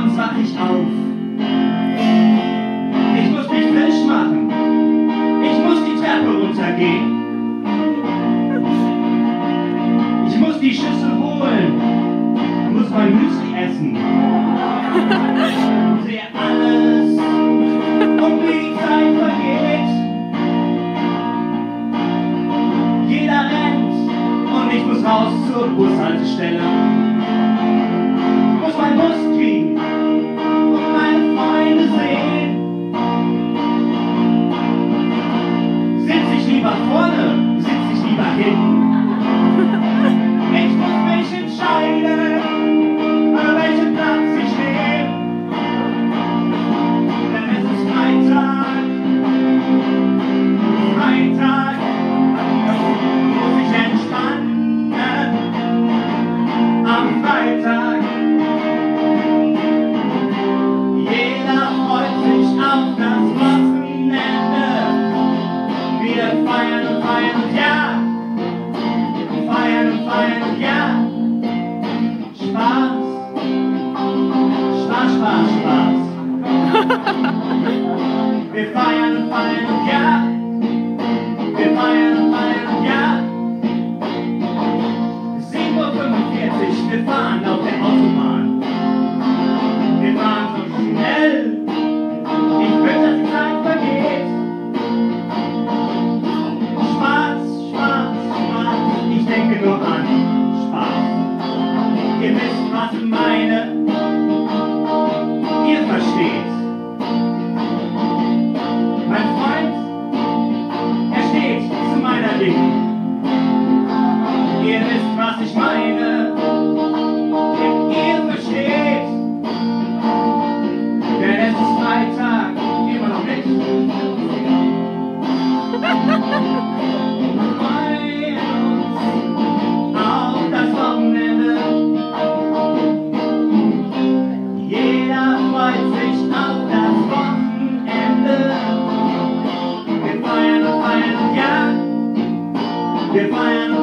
abends wach ich auf. Ich muss mich frisch machen. Ich muss die Treppe runtergehen. Ich muss die Schüssel holen. Ich muss mein Müsli essen. Ich sehe alles. Und wie die Zeit vergeht. Jeder rennt. Und ich muss raus zur Bushaltestelle. one. If I am fine. Get my